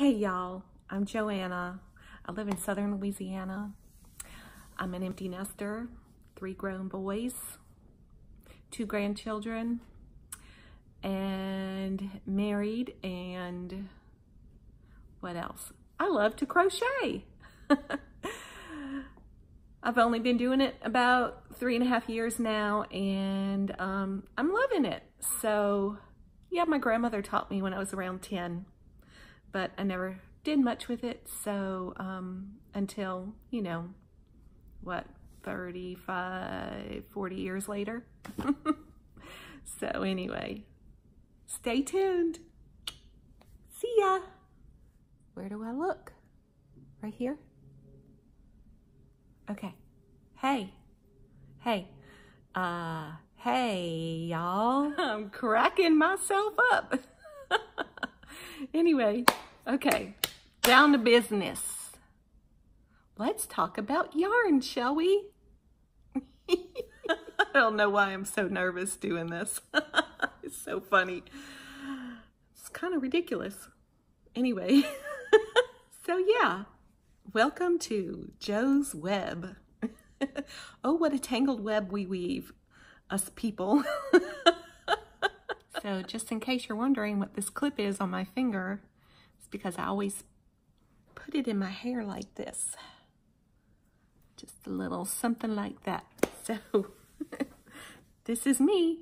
Hey y'all, I'm Joanna. I live in southern Louisiana. I'm an empty nester, three grown boys, two grandchildren, and married, and what else? I love to crochet. I've only been doing it about three and a half years now, and um, I'm loving it. So, yeah, my grandmother taught me when I was around 10 but I never did much with it. So um, until, you know, what, 35, 40 years later. so anyway, stay tuned. See ya. Where do I look? Right here? Okay. Hey. Hey. Uh, hey, y'all. I'm cracking myself up. anyway, okay, down to business. Let's talk about yarn, shall we? I don't know why I'm so nervous doing this. it's so funny. It's kind of ridiculous. Anyway, so yeah, welcome to Jo's Web. oh, what a tangled web we weave, us people. So just in case you're wondering what this clip is on my finger, because I always put it in my hair like this. Just a little something like that. So this is me.